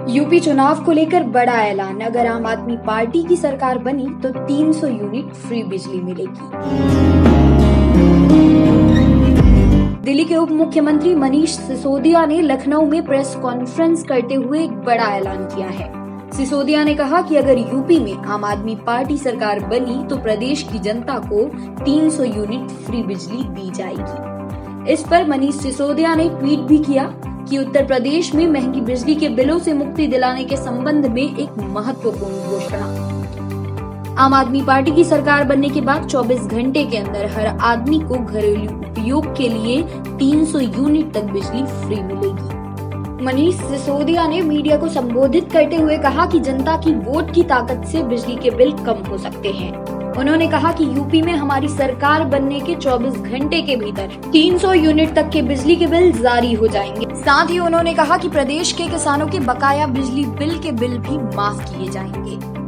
UP चुनाव को लेकर बड़ा ऐलान। अगर आम आदमी पार्टी की सरकार बनी तो 300 यूनिट फ्री बिजली मिलेगी। दिल्ली के उप मुख्यमंत्री मनीष सिसोदिया ने लखनऊ में प्रेस कॉन्फ्रेंस करते हुए एक बड़ा ऐलान किया है। सिसोदिया ने कहा कि अगर यूपी में आम आदमी पार्टी सरकार बनी तो प्रदेश की जनता को 300 यूनिट फ्री बिजली दी जाएगी। इस पर मनीष सिसोदिया ने ट्वीट भी किया। कि उत्तर प्रदेश में महँगी बिजली के बिलों से मुक्ति दिलाने के संबंध में एक महत्वपूर्ण घोषणा। आम आदमी पार्टी की सरकार बनने के बाद 24 घंटे के अंदर हर आदमी को घरेलू उपयोग के लिए 300 यूनिट तक बिजली फ्री मिलेगी। मनीष सिसोदिया ने मीडिया को संबोधित करते हुए कहा कि जनता की वोट की ताकत से बिजली के बिल कम हो सकते हैं। उन्होंने कहा कि यूपी में हमारी सरकार बनने के 24 घंटे के भीतर 300 यूनिट तक के बिजली के बिल जारी हो जाएँगे। साथ ही उन्होंने कहा कि प्रदेश के किसानों के बकाया बिजली बिल के बिल भी माफ़ किए जाएँगे।